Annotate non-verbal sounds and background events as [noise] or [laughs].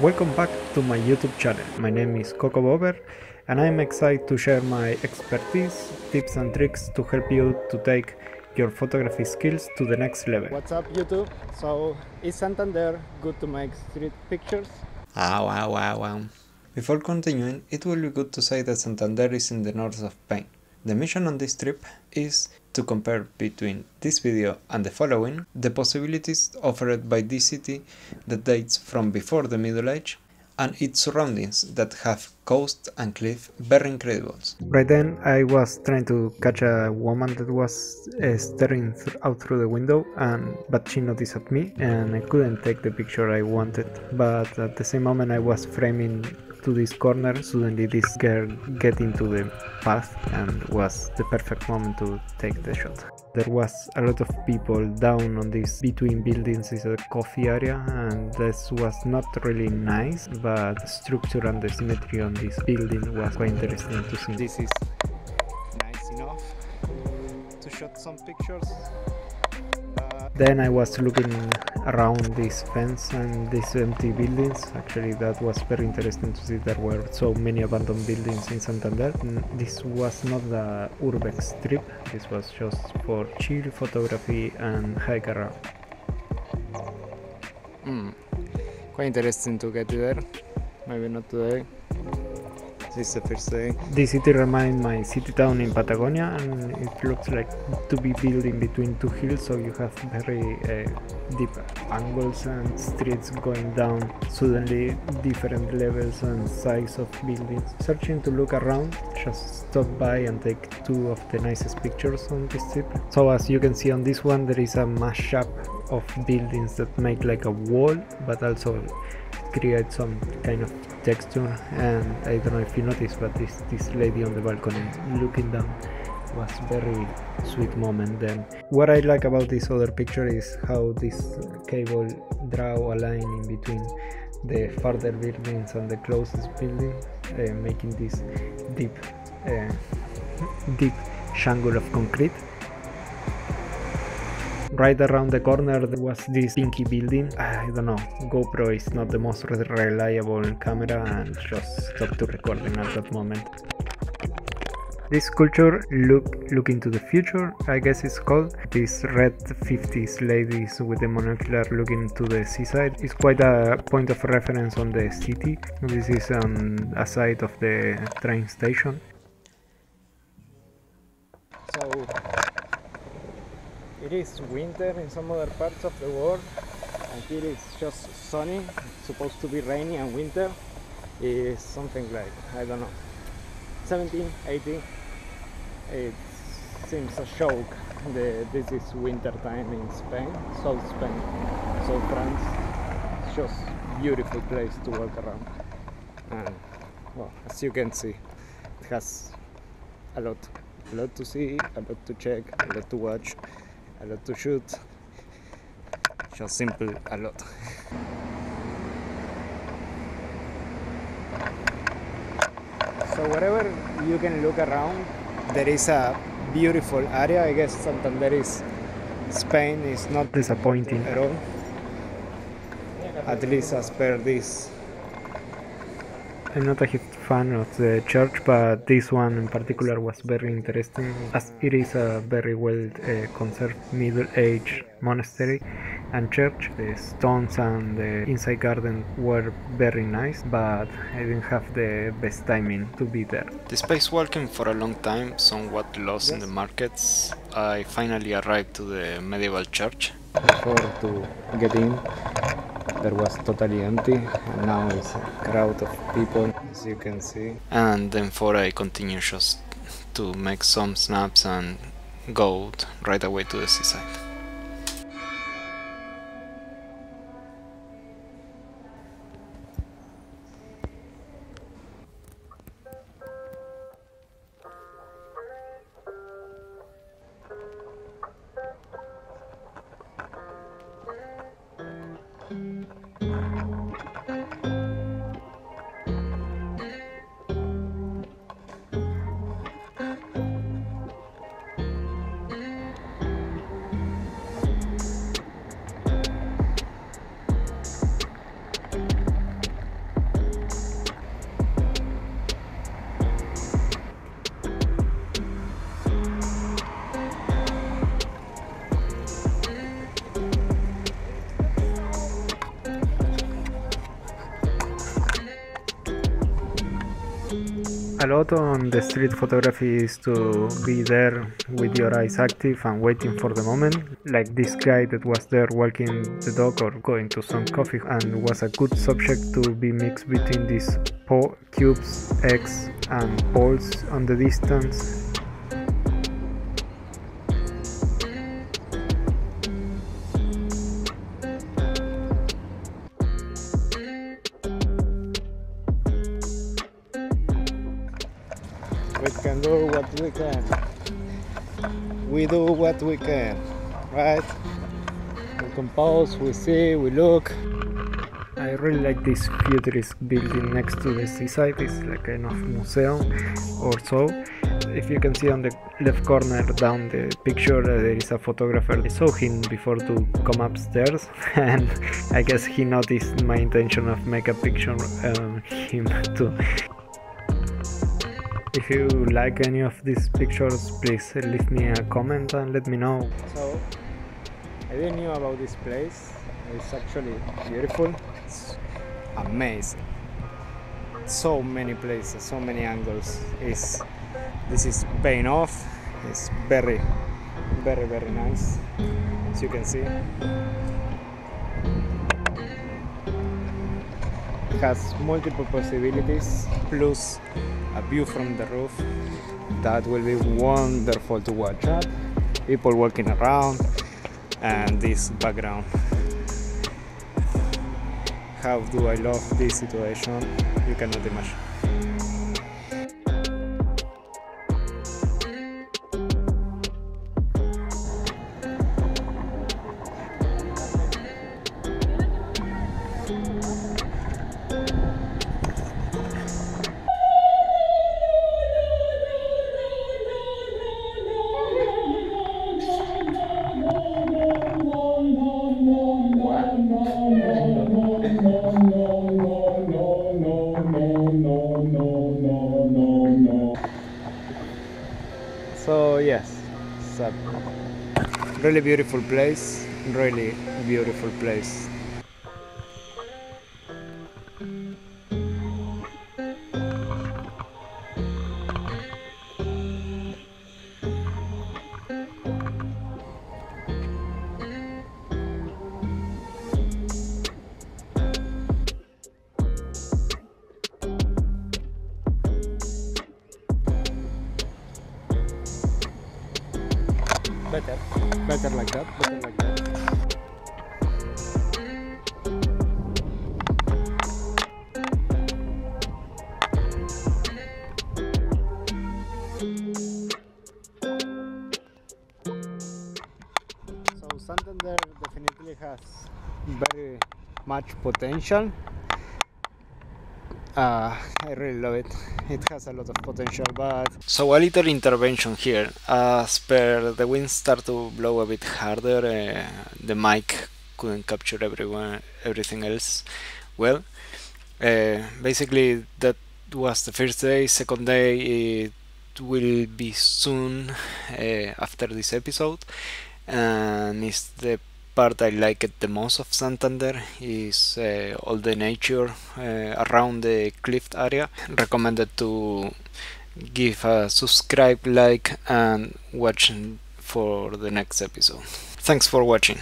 Welcome back to my YouTube channel. My name is Coco Bober and I'm excited to share my expertise, tips and tricks to help you to take your photography skills to the next level. What's up YouTube? So is Santander good to make street pictures? Ah, wow, wow, wow. Before continuing, it will be good to say that Santander is in the north of Spain. The mission on this trip is to compare between this video and the following the possibilities offered by this city that dates from before the Middle Age and its surroundings that have coast and cliff very incredible. Right then I was trying to catch a woman that was uh, staring th out through the window and but she noticed at me and I couldn't take the picture I wanted but at the same moment I was framing to this corner suddenly this girl get into the path and was the perfect moment to take the shot. There was a lot of people down on this between buildings is a coffee area and this was not really nice but the structure and the symmetry on this building was quite interesting to see. This is nice enough to shot some pictures then I was looking around this fence and these empty buildings. Actually, that was very interesting to see there were so many abandoned buildings in Santander. This was not the urbex trip, this was just for chill photography and hike around. Mm. Quite interesting to get there. Maybe not today. This is the first day. The city reminds my city town in Patagonia and it looks like to be built in between two hills so you have very uh, deep angles and streets going down suddenly different levels and size of buildings. Searching to look around, just stop by and take two of the nicest pictures on this trip. So as you can see on this one there is a mashup of buildings that make like a wall but also create some kind of texture. And I don't know if you noticed but this, this lady on the balcony looking down was very sweet moment then. What I like about this other picture is how this cable draw a line in between the farther buildings and the closest building uh, making this deep uh, deep shangle of concrete right around the corner there was this pinky building. I don't know gopro is not the most reliable camera and just stopped to recording at that moment. This sculpture look look into the future i guess it's called. These red 50s ladies with the monocular looking to the seaside is quite a point of reference on the city. This is on a side of the train station. So it is winter in some other parts of the world and here it's just sunny it's supposed to be rainy and winter. Is something like I don't know 17 18 it seems a shock the, this is winter time in Spain South Spain South France. It's just beautiful place to walk around. And well as you can see it has a lot a lot to see a lot to check a lot to watch a lot to shoot. Just simple a lot. So wherever you can look around there is a beautiful area. I guess Santander is Spain is not disappointing. at all. At least as per this I'm not a huge fan of the church, but this one in particular was very interesting as it is a very well uh, conserved Middle Age monastery and church. The stones and the inside garden were very nice, but I didn't have the best timing to be there. Despite walking for a long time, somewhat lost yes. in the markets, I finally arrived to the medieval church. Before to get in, that was totally empty and now it's a crowd of people as you can see. And then for I continue just to make some snaps and go right away to the seaside A lot on the street photography is to be there with your eyes active and waiting for the moment, like this guy that was there walking the dog or going to some coffee and was a good subject to be mixed between these cubes, eggs, and balls on the distance we can do what we can. We do what we can, right? We compose, we see, we look. I really like this futurist building next to the seaside. It's like kind of museum or so. If you can see on the left corner down the picture, uh, there is a photographer. I saw him before to come upstairs, [laughs] and I guess he noticed my intention of make a picture um, him [laughs] too. If you like any of these pictures, please leave me a comment and let me know. So, I didn't know about this place. It's actually beautiful. It's amazing. So many places, so many angles. It's, this is paying off. It's very, very, very nice, as you can see. Has multiple possibilities, plus a view from the roof that will be wonderful to watch at people walking around and this background. How do I love this situation? You cannot imagine So yes, it's a really beautiful place, really beautiful place. Better, better like that, better like that. So Santander definitely has very much potential. Uh, I really love it. It has a lot of potential, but So a little intervention here. As per the wind start to blow a bit harder, uh, the mic couldn't capture everyone, everything else well. Uh, basically, that was the first day. Second day, it will be soon uh, after this episode, and it's the part I like it the most of Santander is uh, all the nature uh, around the cliff area. Recommended to give a subscribe, like, and watch for the next episode. Thanks for watching.